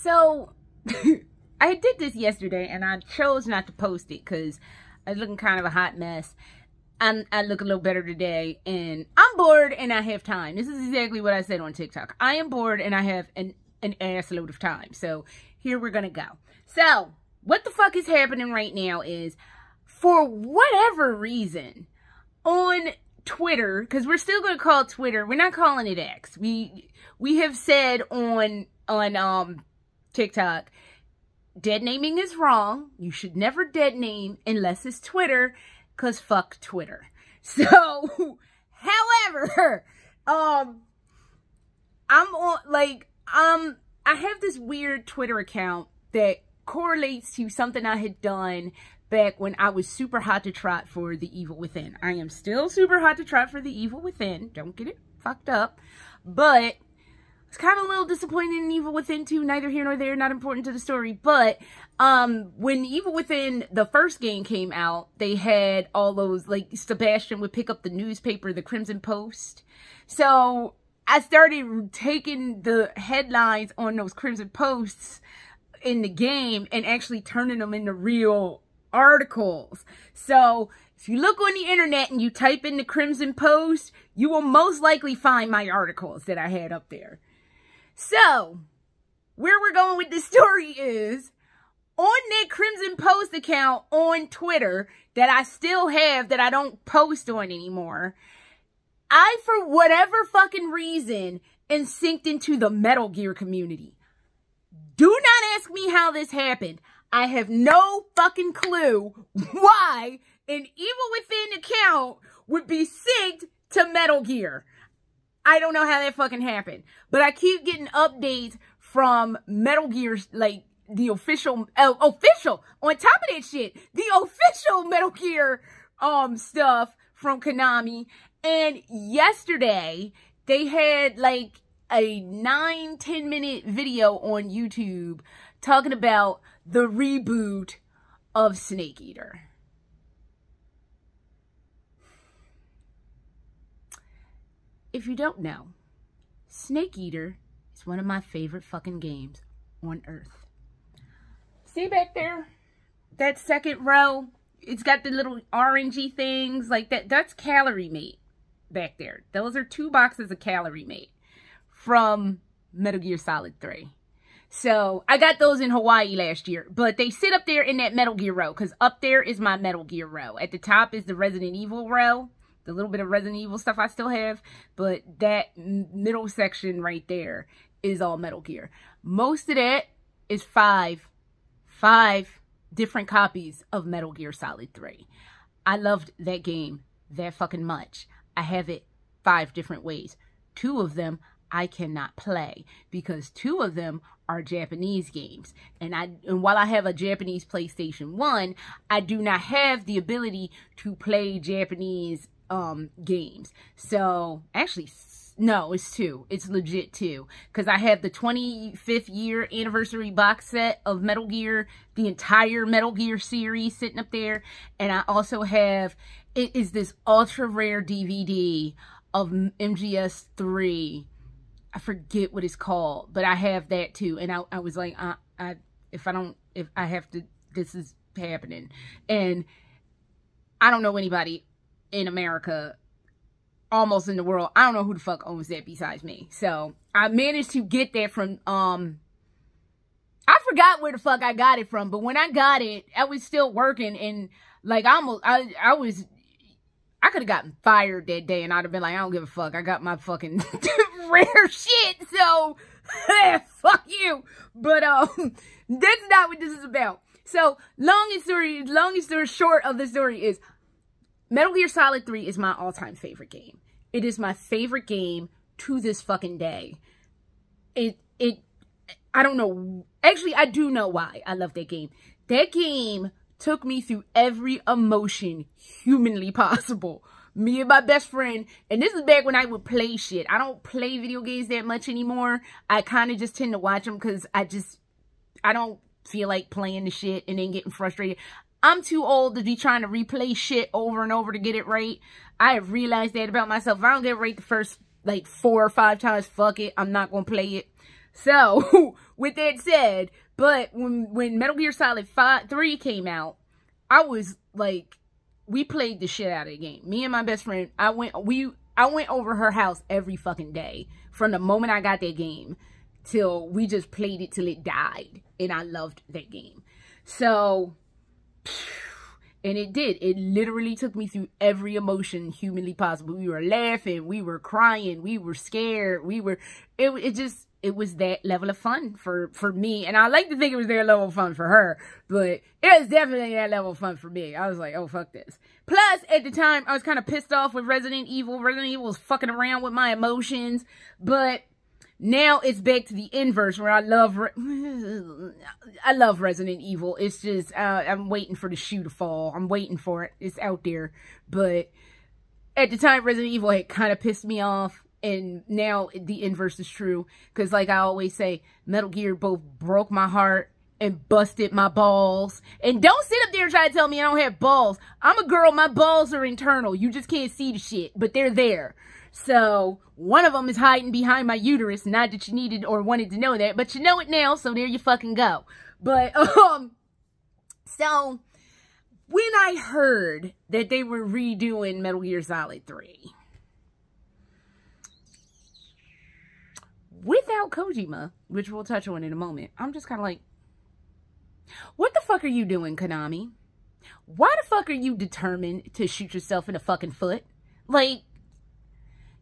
So, I did this yesterday and I chose not to post it because I was looking kind of a hot mess. I'm, I look a little better today and I'm bored and I have time. This is exactly what I said on TikTok. I am bored and I have an, an ass load of time. So here we're going to go. So what the fuck is happening right now is for whatever reason on Twitter, because we're still going to call Twitter, we're not calling it X. We, we have said on, on, um, TikTok, dead naming is wrong. You should never dead name unless it's Twitter because fuck Twitter. So, however, um, I'm on, like, um, I have this weird Twitter account that correlates to something I had done back when I was super hot to trot for The Evil Within. I am still super hot to trot for The Evil Within. Don't get it fucked up. But it's kind of a little disappointing in Evil Within 2, neither here nor there, not important to the story. But um, when Evil Within, the first game came out, they had all those, like, Sebastian would pick up the newspaper, the Crimson Post. So I started taking the headlines on those Crimson Posts in the game and actually turning them into real articles. So if you look on the internet and you type in the Crimson Post, you will most likely find my articles that I had up there. So, where we're going with this story is on that Crimson Post account on Twitter that I still have that I don't post on anymore. I, for whatever fucking reason, am synced into the Metal Gear community. Do not ask me how this happened. I have no fucking clue why an Evil Within account would be synced to Metal Gear. I don't know how that fucking happened. But I keep getting updates from Metal Gear, like, the official, uh, official, on top of that shit, the official Metal Gear, um, stuff from Konami. And yesterday, they had, like, a nine, 10 minute video on YouTube talking about the reboot of Snake Eater. If you don't know, Snake Eater is one of my favorite fucking games on earth. See back there? That second row, it's got the little orangey things like that. That's Calorie Mate back there. Those are two boxes of Calorie Mate from Metal Gear Solid 3. So I got those in Hawaii last year, but they sit up there in that Metal Gear row because up there is my Metal Gear row. At the top is the Resident Evil row the little bit of Resident Evil stuff I still have, but that middle section right there is all Metal Gear. Most of that is five, five different copies of Metal Gear Solid 3. I loved that game that fucking much. I have it five different ways. Two of them I cannot play because two of them are Japanese games. And I and while I have a Japanese PlayStation 1, I do not have the ability to play Japanese um games. So actually no, it's two. It's legit two. Because I have the 25th year anniversary box set of Metal Gear, the entire Metal Gear series sitting up there. And I also have, it is this ultra rare DVD of MGS3. I forget what it's called, but I have that too. And I, I was like, I, I, if I don't, if I have to, this is happening. And I don't know anybody in America, almost in the world. I don't know who the fuck owns that besides me. So I managed to get that from, um, I forgot where the fuck I got it from, but when I got it, I was still working and like I almost, I, I was, I could have gotten fired that day and I'd have been like, I don't give a fuck. I got my fucking rare shit. So fuck you. But, um, that's not what this is about. So long story, long story short of the story is Metal Gear Solid 3 is my all-time favorite game. It is my favorite game to this fucking day. It, it, I don't know. Actually, I do know why I love that game. That game took me through every emotion humanly possible. Me and my best friend, and this is back when I would play shit. I don't play video games that much anymore. I kind of just tend to watch them because I just, I don't feel like playing the shit and then getting frustrated. I'm too old to be trying to replay shit over and over to get it right. I have realized that about myself. If I don't get it right the first like four or five times, fuck it. I'm not going to play it. So, with that said, but when when Metal Gear Solid 5 3 came out, I was like we played the shit out of the game. Me and my best friend, I went we I went over her house every fucking day from the moment I got that game till we just played it till it died. And I loved that game. So and it did. It literally took me through every emotion humanly possible. We were laughing, we were crying, we were scared, we were it it just it was that level of fun for for me and i like to think it was that level of fun for her but it was definitely that level of fun for me i was like oh fuck this plus at the time i was kind of pissed off with resident evil resident evil was fucking around with my emotions but now it's back to the inverse where i love i love resident evil. It's just uh, i'm waiting for the shoe to fall. I'm waiting for it. It's out there. But at the time resident evil had kind of pissed me off and now the inverse is true. Because like i always say metal gear both broke my heart and busted my balls. And don't sit up there and try to tell me i don't have balls. I'm a girl. My balls are internal. You just can't see the shit but they're there. So one of them is hiding behind my uterus. Not that you needed or wanted to know that but you know it now so there you fucking go. But um so when i heard that they were redoing metal gear solid 3 without Kojima, which we'll touch on in a moment, I'm just kind of like, what the fuck are you doing, Konami? Why the fuck are you determined to shoot yourself in the fucking foot? Like,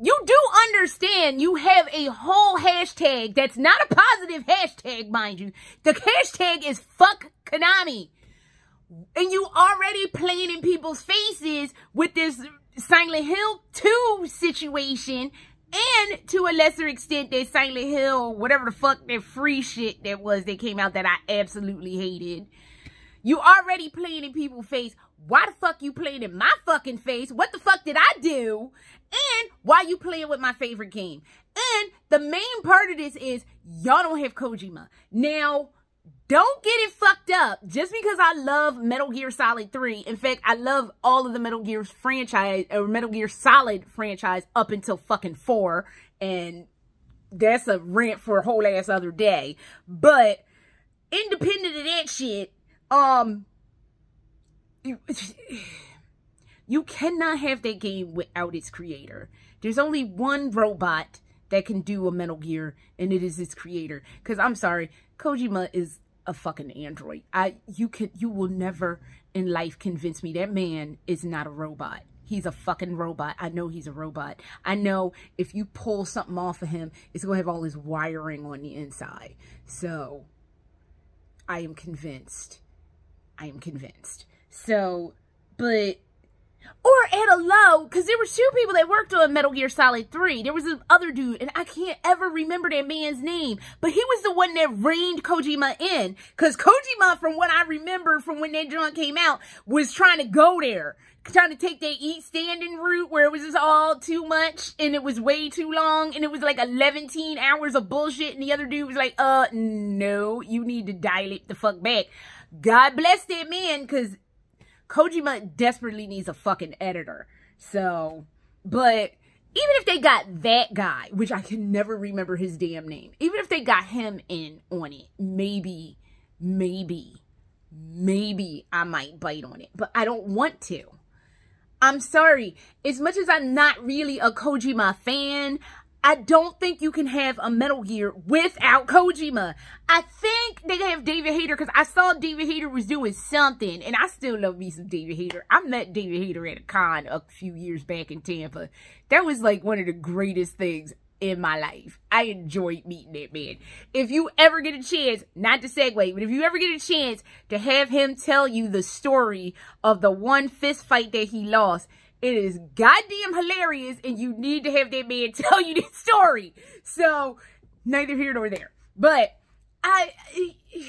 you do understand you have a whole hashtag that's not a positive hashtag, mind you. The hashtag is fuck Konami. And you already playing in people's faces with this Silent Hill 2 situation and to a lesser extent, that Silent Hill, whatever the fuck that free shit that was that came out that I absolutely hated. You already playing in people's face. Why the fuck you playing in my fucking face? What the fuck did I do? And why you playing with my favorite game? And the main part of this is y'all don't have Kojima. Now, don't get it fucked up. Just because I love Metal Gear Solid 3, in fact, I love all of the Metal Gear franchise, or Metal Gear Solid franchise up until fucking 4, and that's a rant for a whole ass other day. But, independent of that shit, um, you, you cannot have that game without its creator. There's only one robot that can do a Metal Gear, and it is its creator. Because I'm sorry, Kojima is a fucking android. I you can you will never in life convince me that man is not a robot. He's a fucking robot. I know he's a robot. I know if you pull something off of him, it's to have all his wiring on the inside. So, I am convinced. I am convinced. So, but or at a low, because there were two people that worked on Metal Gear Solid 3. There was this other dude, and I can't ever remember that man's name. But he was the one that reined Kojima in. Because Kojima, from what I remember from when that joint came out, was trying to go there. Trying to take that Death Stranding route where it was just all too much and it was way too long and it was like 11 hours of bullshit and the other dude was like, uh, no, you need to dial it the fuck back. God bless that man because Kojima desperately needs a fucking editor. So, but even if they got that guy, which I can never remember his damn name, even if they got him in on it, maybe, maybe, maybe I might bite on it. But I don't want to. I'm sorry. As much as I'm not really a Kojima fan, I don't think you can have a Metal Gear without Kojima. I think they have David Hayter because I saw David Hayter was doing something, and I still love me some David Hayter. I met David Hayter at a con a few years back in Tampa. That was like one of the greatest things in my life. I enjoyed meeting that man. If you ever get a chance, not to segue, but if you ever get a chance to have him tell you the story of the one fist fight that he lost, it is goddamn hilarious, and you need to have that man tell you this story. So, neither here nor there. But, I...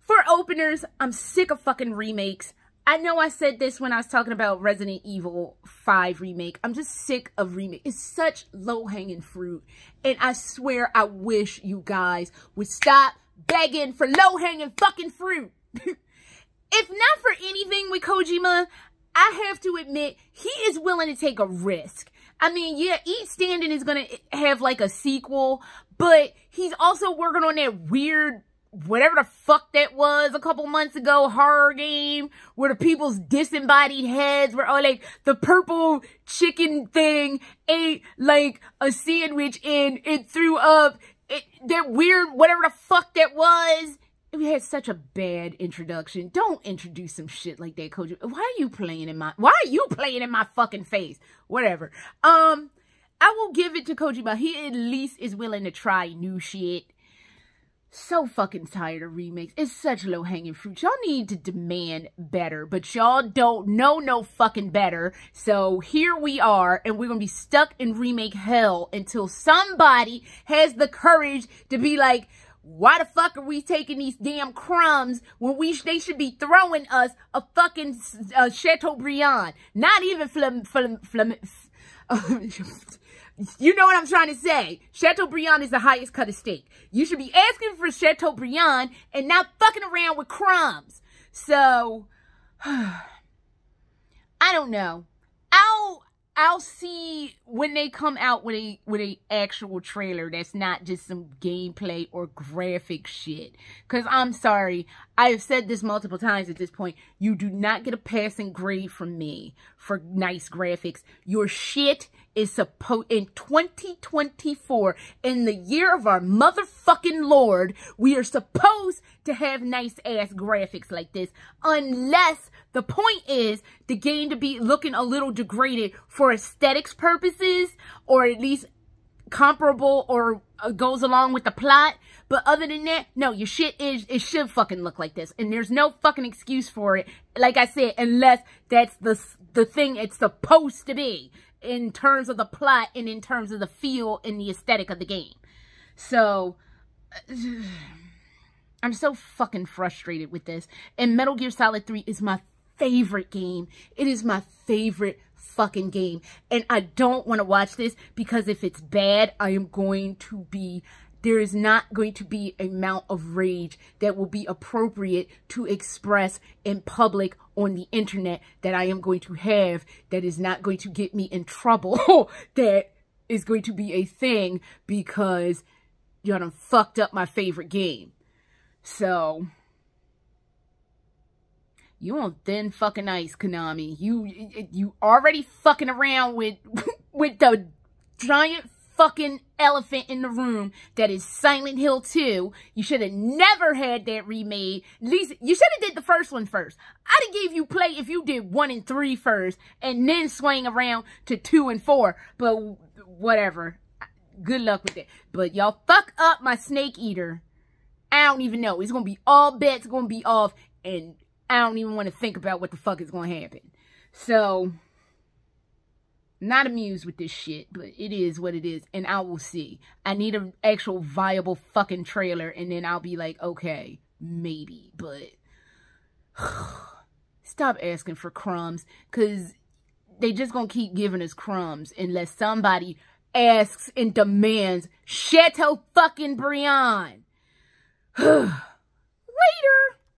For openers, I'm sick of fucking remakes. I know I said this when I was talking about Resident Evil 5 remake. I'm just sick of remake. It's such low-hanging fruit. And I swear I wish you guys would stop begging for low-hanging fucking fruit. if not for anything with Kojima, I have to admit, he is willing to take a risk. I mean, yeah, Death Stranding is going to have like a sequel, but he's also working on that weird whatever the fuck that was a couple months ago horror game where the people's disembodied heads were all like the purple chicken thing ate like a sandwich and it threw up it, that weird whatever the fuck that was we had such a bad introduction. Don't introduce some shit like that, Coach. Why are you playing in my why are you playing in my fucking face? Whatever. Um, I will give it to Kojima. He at least is willing to try new shit. So fucking tired of remakes. It's such low hanging fruit. Y'all need to demand better, but y'all don't know no fucking better. So here we are, and we're gonna be stuck in remake hell until somebody has the courage to be like, why the fuck are we taking these damn crumbs when we they should be throwing us a fucking uh, Chateaubriand? Not even Flam, Flam, Flam, you know what I'm trying to say. Chateaubriand is the highest cut of steak. You should be asking for Chateaubriand and not fucking around with crumbs. So, I don't know. I'll I'll see when they come out with a with a actual trailer that's not just some gameplay or graphic shit. Cause I'm sorry, I have said this multiple times at this point. You do not get a passing grade from me for nice graphics. Your shit is supposed in 2024, in the year of our motherfucking Lord, we are supposed to have nice ass graphics like this, unless the point is the game to be looking a little degraded for aesthetics purposes, or at least comparable or uh, goes along with the plot. But other than that, no, your shit is, it should fucking look like this. And there's no fucking excuse for it. Like I said, unless that's the, the thing it's supposed to be in terms of the plot and in terms of the feel and the aesthetic of the game. So, I'm so fucking frustrated with this. And Metal Gear Solid 3 is my favorite game. It is my favorite fucking game. And I don't want to watch this because if it's bad, I am going to be there is not going to be a amount of rage that will be appropriate to express in public on the internet that I am going to have that is not going to get me in trouble that is going to be a thing because you done fucked up my favorite game. So you on thin fucking ice, Konami. You you already fucking around with with the giant fucking elephant in the room that is Silent Hill 2. You should have never had that remade. At least you should have did the first one first. I'd have gave you play if you did one and three first and then swing around to two and four. But whatever. Good luck with it. But y'all fuck up my Snake Eater. I don't even know. It's to be all bets to be off and I don't even want to think about what the fuck is going to happen. So, not amused with this shit, but it is what it is, and I will see. I need an actual viable fucking trailer, and then I'll be like, okay, maybe, but stop asking for crumbs, because they just gonna keep giving us crumbs unless somebody asks and demands Chateau fucking Briand. Later.